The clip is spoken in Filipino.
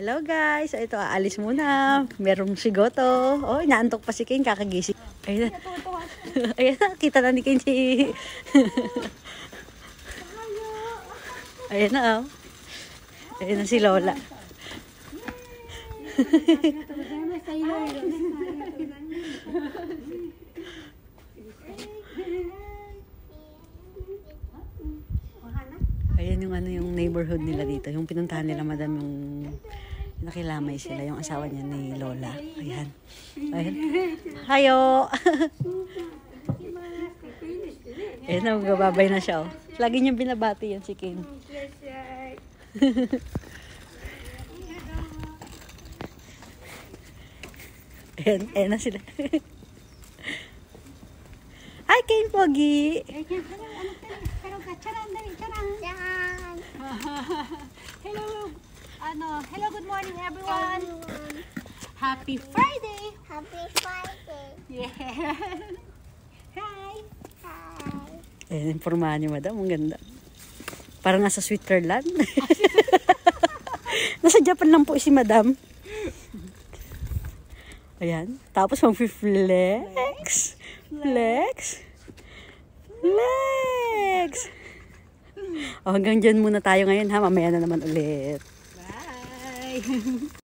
Hello guys, ito aalis muna. Merong sigoto. Oh, inaantok pa si King kakagising. Ayun na. Ayun na, kita na ni King si... Ayun na oh. Ayun na si Lola. Ayan yung ano yung neighborhood nila dito. Yung pinuntahan nila madam yung nakilamay sila. Yung asawa niya ni Lola. Ayan. Ayan. Hayo! Ayan na, magababay na siya. Oh. Lagi niyang binabati yan si King. Ayan, ayan na sila. Hi, King Pogi! Hello. Ano, hello, good morning everyone. Happy Friday. Happy Friday. Yeah. Hi. Hi. Ayan, informahan niyo, madam. Ang ganda. Parang nasa Switzerland. nasa Japan lang po si madam. Ayan. Tapos mag-flex. Flex. Flex. O, hanggang dyan muna tayo ngayon ha. Mamaya na naman ulit. Bye.